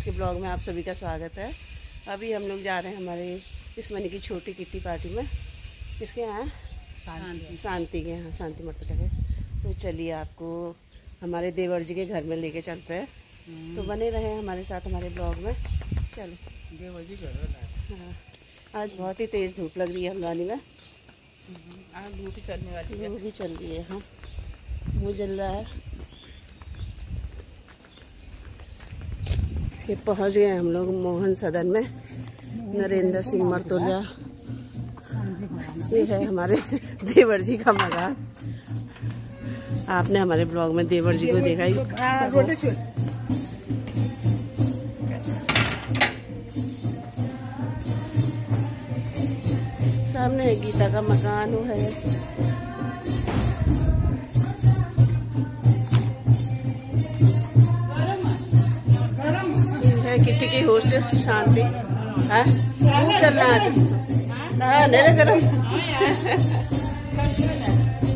आज के ब्लॉग में आप सभी का स्वागत है। अभी हम लोग जा रहे हैं हमारे इस मनी की छोटी किट्टी पार्टी में। किसके यहाँ? शांति। शांति के यहाँ शांति मर्तका के तो चलिए आपको हमारे देवर जी के घर में लेके चलते हैं। तो बने रहे हमारे साथ हमारे ब्लॉग में। चलो। देवर जी घर हाँ। आज बहुत ही तेज़ धूप लग रही है हल्द्वानी में। आज ड्यूटी करने वाली है। वो भी चल रही है हाँ। वो जल रहा है ये पहुँच गए हम लोग मोहन सदन में। नरेंद्र सिंह मरतोलिया। ये है हमारे देवर जी का मकान। आपने हमारे ब्लॉग में देवर जी को देखा ही। सामने गीता का मकान वो है। की शांति। हाँ? है आज हाँ। नहीं गरम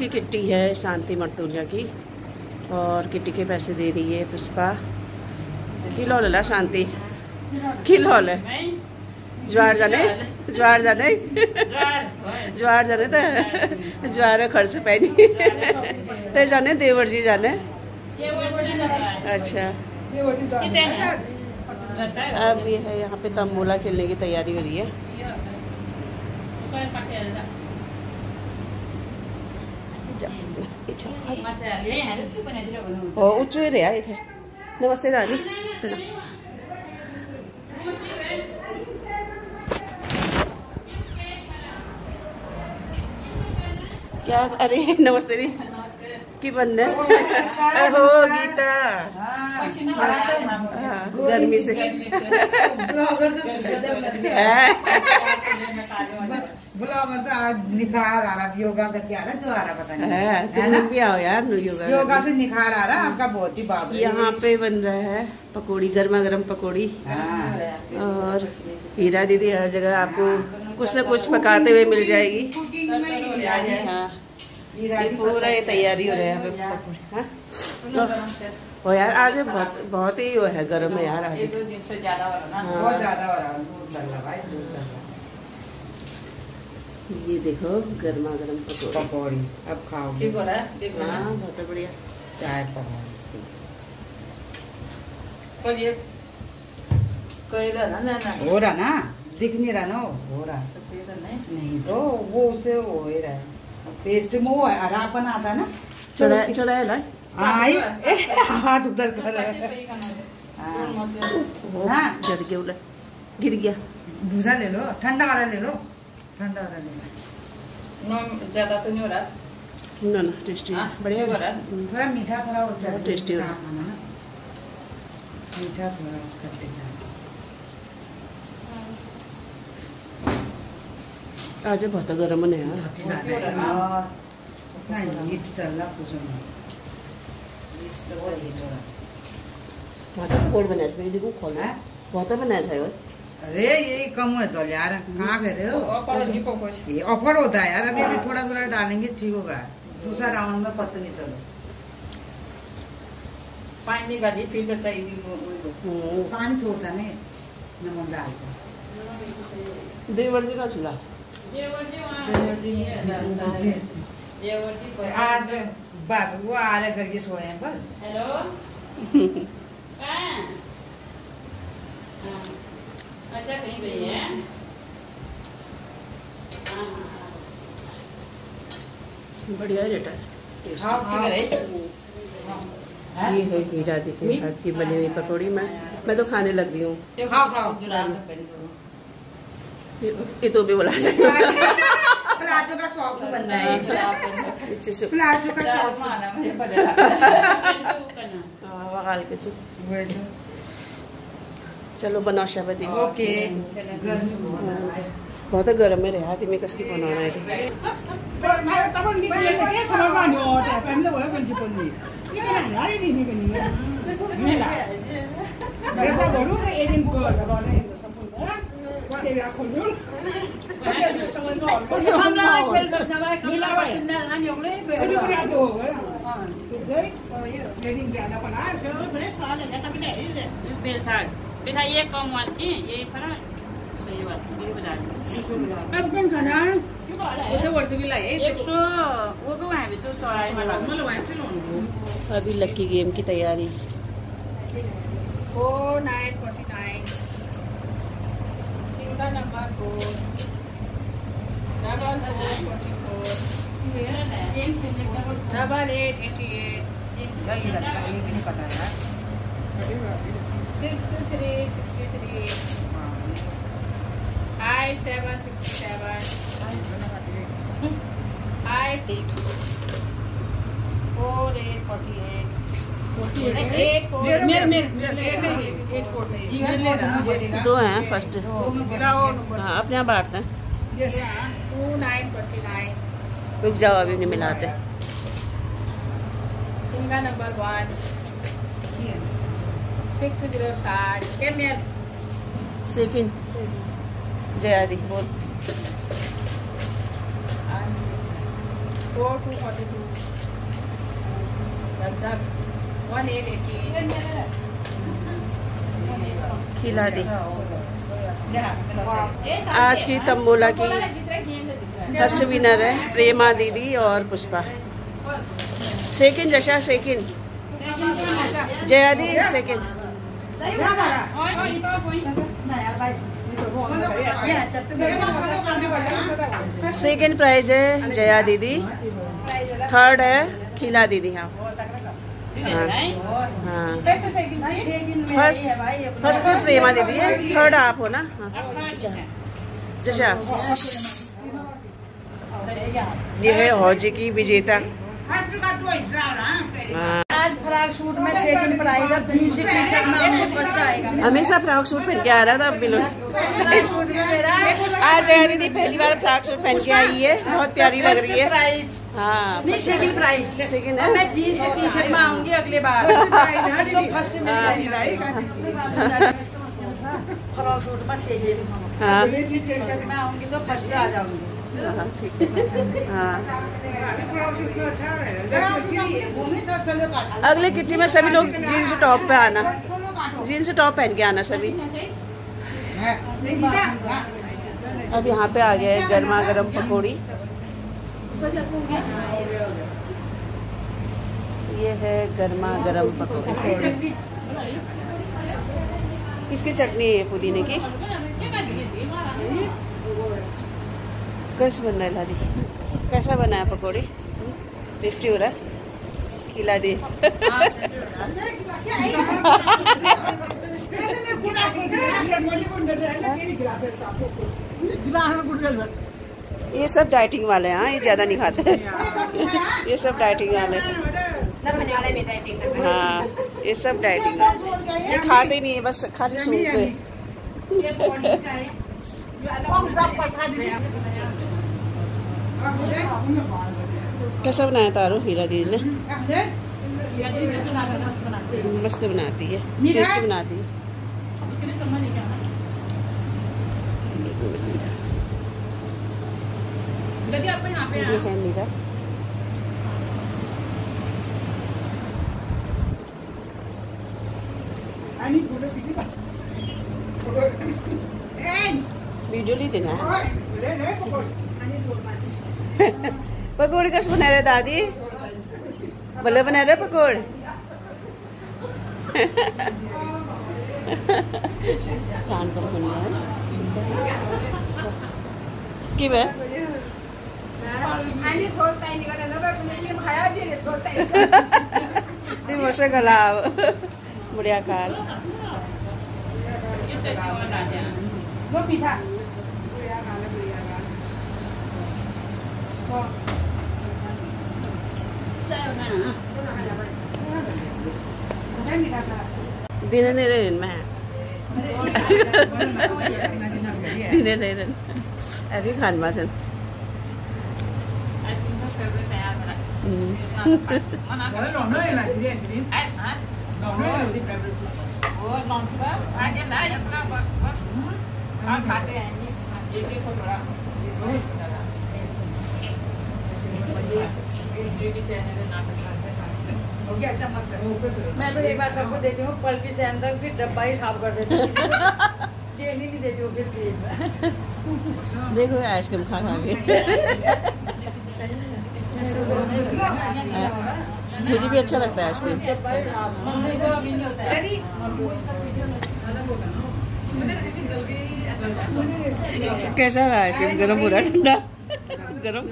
की किट्टी है शांति मरतुलिया की। और किट्टी के पैसे दे रही है पुष्पा किलो ला शांति? किलो ले ज्वार जाने? ज्वार जाने? ज्वार जाने तो ज्वार खर्च पैनी ते जाने, देवर जी जाने। अच्छा। अब ये है यहाँ पे तम्बोला खेलने की तैयारी हो रही है। ओ ऊंचो ही रहा इथे नमस्ते दादी क्या अरे नमस्ते दी की बनने? हो गीता। हाँ, गर्मी से। ब्लॉगर तो गजब लग रहा है ब्लॉगर आज निखार आ रहा योगा करके आ रहा जो आ रहा पता नहीं। है है ना? भी आओ यार योगा योगा से निखार आ रहा आपका बहुत ही बाप यहाँ पे बन रहा है पकौड़ी गर्मा गर्म पकौड़ी। हाँ। और हीरा दीदी हर जगह आपको कुछ ना कुछ पकाते हुए मिल जाएगी। ही हो। हाँ। पूरा ये तैयारी हो रहा है पकौड़ी। हाँ। ओ यार आज बहुत बहुत ही वो है गर्म है यार आज। बहुत हाँ ज़्यादा हो रहा है रहा भाई दूध चल रहा ये देखो गर्मा गर्म पकौड़ी। पकौड़ी अब खाओगे? हाँ बहुत बढ़िया। चाय पकौड़ी हो रहा ना? दिख नहीं रहा ना? हो रहा। सफ़ेद नहीं तो वो उसे वो ही रहा है। पेस्ट में वो हरापन आता ना? चढ़ा चढ़ाया ला हाँ आई। हाथ उधर कर हाँ। ना? गिर गया गिर गया। दूसरा ले लो ठंडा वाला ले लो। ठंडा वाला ले लो ज़्यादा तो नहीं हो रहा? ना ना टेस्टी हाँ, बढ़िया हो रहा है। है। थोड़ा मीठा थोड़ा हो जाए बहुत tasty हो रहा है। ना। मीठा थोड़ा करते जाना आज बहुत गर्म है यार। बहुत ज़्यादा है। हीट चल रहा कुछ नहीं। हीट तो वो हीट हो रहा। बहुत पकौड़ बनाया है देखो खोल है। बहुत बनाया है यार अरे यही कम है चल यार कहाँ गए रहे हो ये ऑफ़र होता है यार अभी अभी थोड़ा थोड़ा डालेंगे ठीक होगा दूसरा राउंड में पता नहीं चलो पानी चाहिए छोड़ता नहीं नमक डाल के देवर जी का चूल्हा आज बाबू वो आ रहे करके सोए हैं पर हेलो अच्छा कहीं गई है बढ़िया है बेटा। हाँ, हाँ। ये है हीरा दी के हाथ की बनी हुई पकौड़ी। मैं मैं तो खाने लग गई हूँ। खाओ, खाओ। ये तो भी बुला प्लाजो का शौक से बन रहा है। प्लाजो का शौक से हाँ, वगाल के चुप वही तो। चलो बनाओ शबदी ओके। गर्मी बहुत है। बहुत गर्म में रहा थी मैं कसकी है này ये कम वाला छी ये थोड़ा ये बता भी तो चौराहे में लगा। अभी लक्की गेम की तैयारी। Four nine forty nine. Single number four. Double four forty four. Double eight eighty eight. यही है, ये भी नहीं पता यार है। दो हैं फ़र्स्ट हाँ अपने यहाँ बांटते हैं रुक जाओ अभी नहीं मिलाते सिंगल नंबर वन बोल। That. खिला दी आज की तंबोला की फ़र्स्ट विनर है प्रेमा दीदी और पुष्पा। सेकंड जशा सेकंड जया दी सेकंड सेकंड प्राइज है जया दीदी। थर्ड है खिला दीदी हाँ। फ़र्स्ट फ़र्स्ट प्रेमा दीदी है थर्ड आप हो ना? हाँ। जशा। ये है हौजी की विजेता। हाँ। फ्रॉक सूट में में आएगा। हमेशा फ्रॉक सूट पहन के आ रहा था अब बिलो सूट में मेरा आज जया दीदी पहली बार फ्रॉक सूट पहन के आई है बहुत प्यारी लग रही है। प्राइज हाँ सेकंड अब मैं है जीन्स टी शर्ट में आऊँगी अगले बार। तो फ़र्स्ट में फ्रॉक सूट में हाँ। टी शर्ट में आऊँगी तो फ़र्स्ट आ जाऊँगी। हाँ, अगले किट्टी में सभी लोग जीन्स टॉप पे आना। जीन्स टॉप पहन के आना सभी। अब यहाँ पे आ गया है गर्मा गर्म पकौड़ी। ये है गर्मा गर्म पकौड़ी। किसकी चटनी है पुदीने की? कैसे बन रहा है कैसा बनाया है पकौड़ी? टेस्टी हो रहा है? खिला दी ये सब डाइटिंग वाले हैं हाँ ये ज़्यादा नहीं खाते। ये सब डाइटिंग वाले। हाँ ये सब डाइटिंग ये खाते नहीं है, बस खाली है। कैसा बनाया तारो? हीरा दीदी ने? मस्त बनाती है। टेस्टी बनाती है। ये है मीरा। वीडियो ली देना पकौड़े कश बना रहे दादी? भले बना रहे पकौड़े? कान पर बनी है। अच्छा की बे ती मस्त गलाव बुढ़िया काल दिने नहीं रहे मैं। दिने नहीं रहे। अभी खान मासन मैं तो एक बार सबको देती हूँ पलटी से अंदर फिर डब्बा ही साफ़ कर देती हूँ। देनी नहीं देती हूँ फिर प्लीज़। देखो आइसक्रीम खा खा के। मुझे भी अच्छा लगता है आइसक्रीम। कैसा रहा आइसक्रीम? गर्म हो रहा है ठंडा? गरम।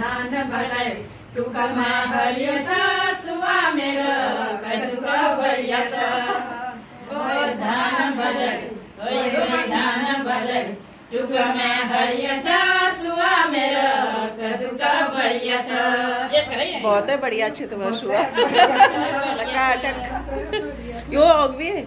धान भराए टुक्कामा हरियो छ सुवा मेरो कटुक बढिया छ हरियो सुवा मेरो कटुक बढिया बहुत है बढ़िया अच्छी तुम्हारा शुआ लगा अटक यो और भी है?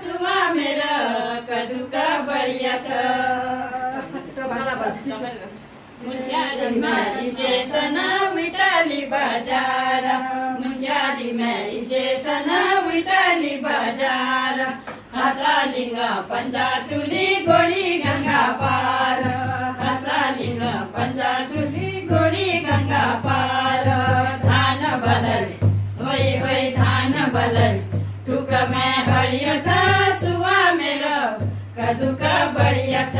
सुवा मेरो कदुका बढिया छ। मुन्स्यालीमा स्टेसन उइटाली बजार मुन्स्यालीमा स्टेसन उइटाली बजार हसालिङ पञ्चाचुली गोली गङ्गा पार हसालिङ पञ्चाचुली गोली गङ्गा पार। बढिया छ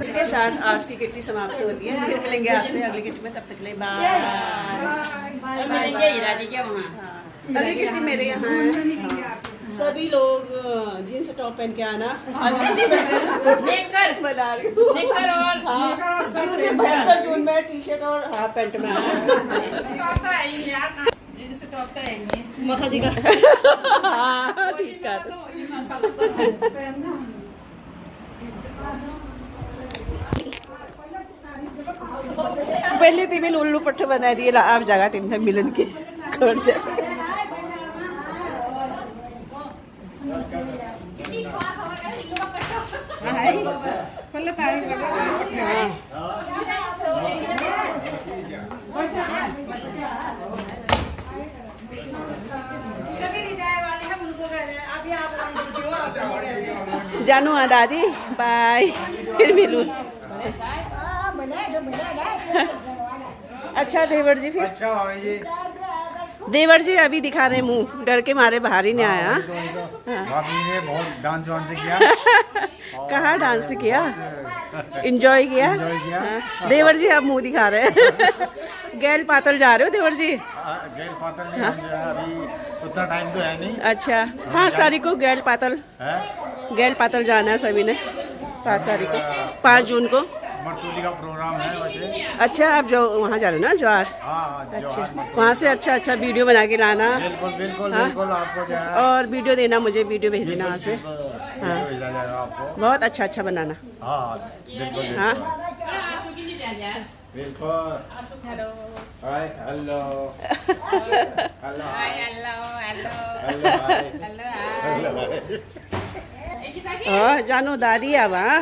इसके साथ आज की किट्टी समाप्त होती है। फिर मिलेंगे आपसे अगली किट्टी में। तब तक लिए बाय मिलेंगे हीरा जी के वहाँ। हाँ। अगली किट्टी मेरे यहाँ है। सभी लोग जीन्स टॉप पहन के आना। नेकर बना रही हूँ। नेकर और। हाँ, जून में भयंकर जून में टी शर्ट और हाफ़ पैंट में आया मसा जी का हाँ, ठीक है। पहले तिमी उल्लू पट्टो बनाइदिए दिए आप जग्गा तिमीलाई मिलन के पारी जानु हाँ दादी बाय फिर मिलूँ। अच्छा देवर जी फिर? अच्छा जी। देवर जी अभी दिखा रहे मुँह। डर के मारे बाहर ही नहीं आया। हाँ। भाभी ने बहुत डांस वांस किया। कहाँ डांस किया? इंजॉय किया? किया। हाँ। देवर जी आप मुँह दिखा रहे हैं। गैल पातल जा रहे हो देवर जी? गैर पातल है। अभी उतना टाइम तो है नहीं। अच्छा। पाँच तारीख को गैल पातल। है? गैल पातल जाना है सभी ने पाँच तारीख को। पाँच जून को। मरतूली का प्रोग्राम है वैसे। अच्छा आप जो वहाँ जा रहे हो ना ज्वार हाँ जो अच्छा। आज वहाँ से अच्छा अच्छा वीडियो बना के लाना। बिल्कुल बिल्कुल हाँ। बिल्कुल आपको जो है। और वीडियो देना मुझे वीडियो भेज देना वहाँ से। बहुत अच्छा अच्छा बनाना। हाँ बिल्कुल हाँ। Hi hello hello hi hello hello hello हाँ जानो दादी अब हाँ।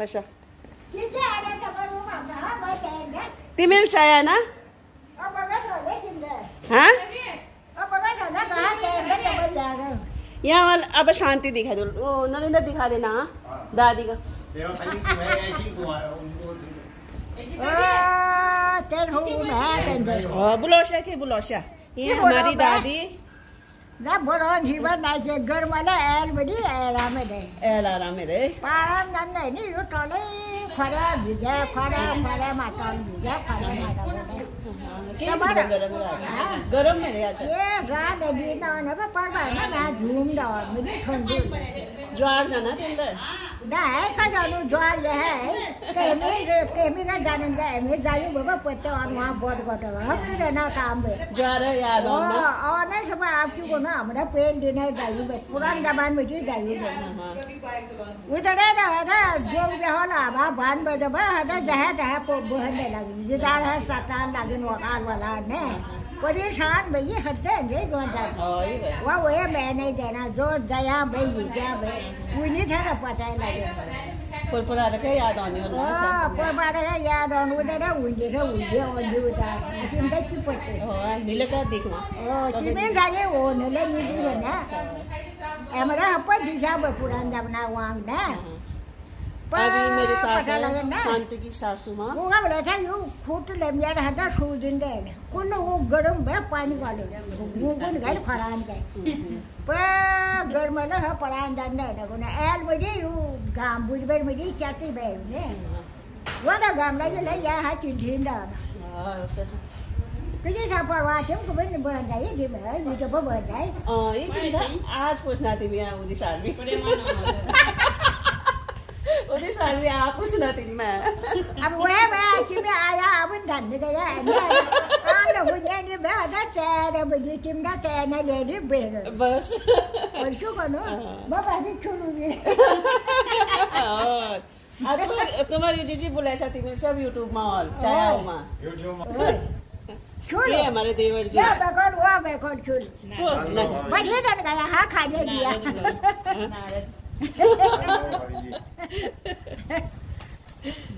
बस। तिमीले चाहियो ना? हाँ यहाँ वाला अब शांति दिखा दो। ओ नरेंद्र दिखा देना हाँ? दादी का। हूँ ओ, बुलौशा के बुलौशा ये हमारी दादी। जीवन नाही गरमाला एल बडी एरामे दे एल आराम रे पाळाम जान्न नि यो टले। खऱ्या भिजा खऱ्या खऱ्या माटल भिजा खऱ्या माटल के गरम में आज? गरम में रे अच्छा ए रा दे दिन न बा पर बा न ना ना है का जानो ज्वार ये है केमी केमी का जानन दे मे जायु बाबा पत्ते और वहाँ बोध बोध हम की ना काम बे ज्वार याद ओ और नहीं सब आप चुको ना हमरा पेल दिन है जायु बे पुरान जमाना में जी जायु उधर है ना है ना जो जो होला बा बान बजे बा है ना जहाँ जहाँ बहने लगी। जिधर है सतान लगी वकार वाला ने परेशान भई हटते हैं गोंदा है भाइ वह वो मैं नहीं देना जो दया भाई क्या भाई। उन्हीं था ना पता है लगे पुरपुरा के याद आउने होला ओ पर बारे याद ऑन उधर है उन्हीं था उन्हीं उन्हीं उधर तुम देख की पते हो? नीले का देखमा ओ तुम्हें जाने वो नले निधि बना हमारा अपन दिशा में पुरान जमाना वांग ना। अभी मेरे साथ है शांति की सासू माँ। वो बोला था यू फुट ले मेरा हटा सूजन दे कुल वो गरम बे पानी वाले वो कौन गए फरान गए। पर गर्म ल ह परान जान दे ना कोना एल बजे यू गाम बुझ बेर में चाटी बे ने। वो ना गाम लगे ले या हा चिन चिन दा। हाँ, उसे- cái gì sao पर chúng को bên bên đấy thì bể như cho bố bên đấy अँ, एक दिन था आज पूछना थी मैं उदी शादी उदी शादी आप पूछना थी मैं अब वे मैं chứ मैं आया अब đi về बस bà đi chung luôn और अब तुम्हारी जीजी बोला थी मैं सब यूट्यूब में और चायाओमा यूट्यूब ये हमारे देवर जी वो बेकोल चुल तो नहीं बढ़िया गया हाँ खाने दिया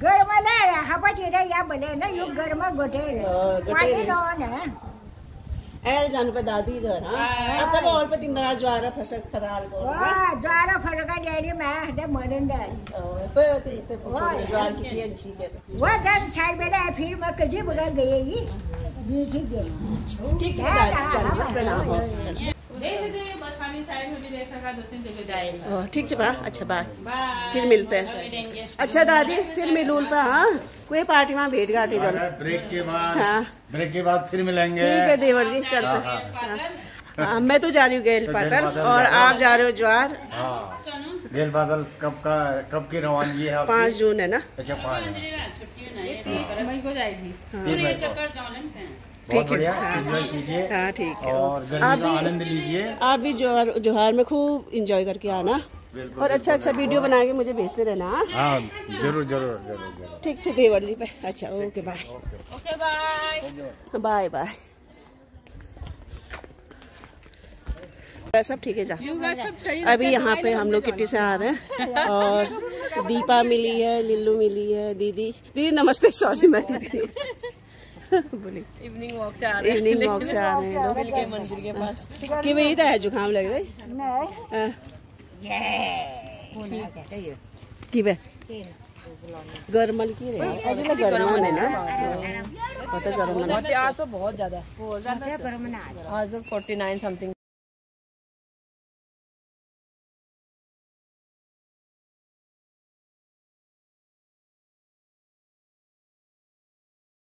गरमाला हापाची रे या भले ना यू गरमा गोटेल हाँ, गोटेल. पाणी रोन है ऐर जाने पे दादी घर हाँ अब तब और पे दिन रात ज्वारा फसक खराल को वा द्वारा फरका गेली मैं ते मरून जाय तो ते ते पूछो ज्वार कितनी अच्छी है वा जन साहेब बेटा फिर मैं कधी बघा गई जी ठीक है ठीक है दादी चलिए प्रणाम देख दे बस वाली साइड में भी देखेगा दो तीन जगह जाएगा। ओ, ठीक है बा। अच्छा बाय फिर मिलते हैं। अच्छा दादी फिर मिलूल पे हाँ? कोई पार्टी में भेंट घाटी चलो। ब्रेक के बाद हाँ। ब्रेक के बाद फिर मिलेंगे। ठीक है देवर जी चलते हाँ, हैं हाँ। हाँ, मैं तो जा रही हूँ गेल तो पातल और जा आप जा रहे हो ज्वार। हाँ। गेल बादल कब का कब की रवानगी है आपकी? पाँच जून है ना? अच्छा पाँच है। मई को जाएगी। बहुत है, बढ़िया हाँ। एंजॉय कीजिए हाँ ठीक है। और गर्मी का आनंद लीजिए। आप भी जोहार जोहार में खूब इंजॉय करके आना। और अच्छा अच्छा वीडियो बना के मुझे भेजते रहना हाँ? हाँ ज़रूर ज़रूर ज़रूर ठीक है देवर जी पे। अच्छा okay bye okay bye bye bye सब ठीक है जा। अभी यहाँ पे हम लोग किट्टी से आ रहे हैं। और दीपा मिली है लिल्लू मिली है दीदी। दीदी नमस्ते सॉरी मैं दीदी बोली। इवनिंग वॉक से आ रहे इवनिंग वॉक से आ रहे हैं लोग। के मंदिर के पास। कि भाई तो है जुकाम लग रहा है। हाँ, की बे गरमल की रे। अजला गरमल है ना? पता गरमल आज तो बहुत ज़्यादा आज। तो फोर्टी नाइन समथिंग